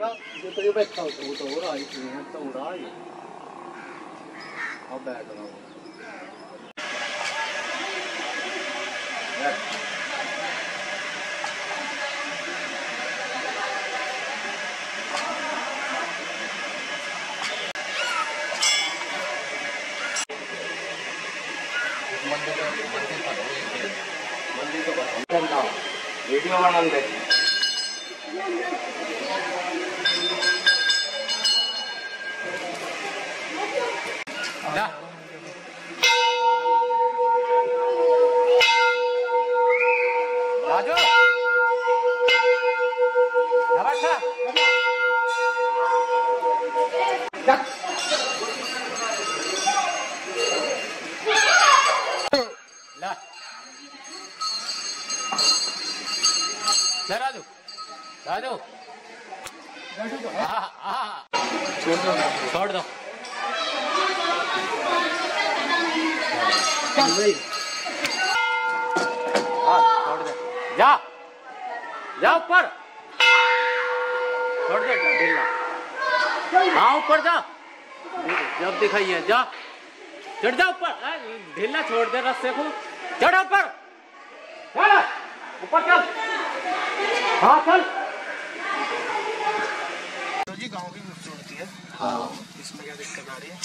nó như tôi biết cầu tủ tủ rồi, thì em tủ đó gì không bè rồi Yeah. ಮಂದಿರ ಮಂದಿರ ಮಂದಿರ ಮಂದಿರ ಮಂದಿರ ಮಂದಿರ ಮಂದಿರ ಮಂದಿರ ಮಂದಿರ ಮಂದಿರ 야! 맞아! 자, 자, 자, 자, 자, 자, 자, 자, हाँ छोड़ दो। हाँ छोड़ दे। जा। जा ऊपर। छोड़ दे, ढीला हाँ ऊपर जा। जब दिखाइए, जा। चढ़ जा ऊपर। ढीला छोड़ दे रस्ते को। चढ़ ऊपर। ऊपर चल। हाँ चल। गाँव की खूबसूरती है। हाँ। इसमें क्या दिक्कत आ रही है?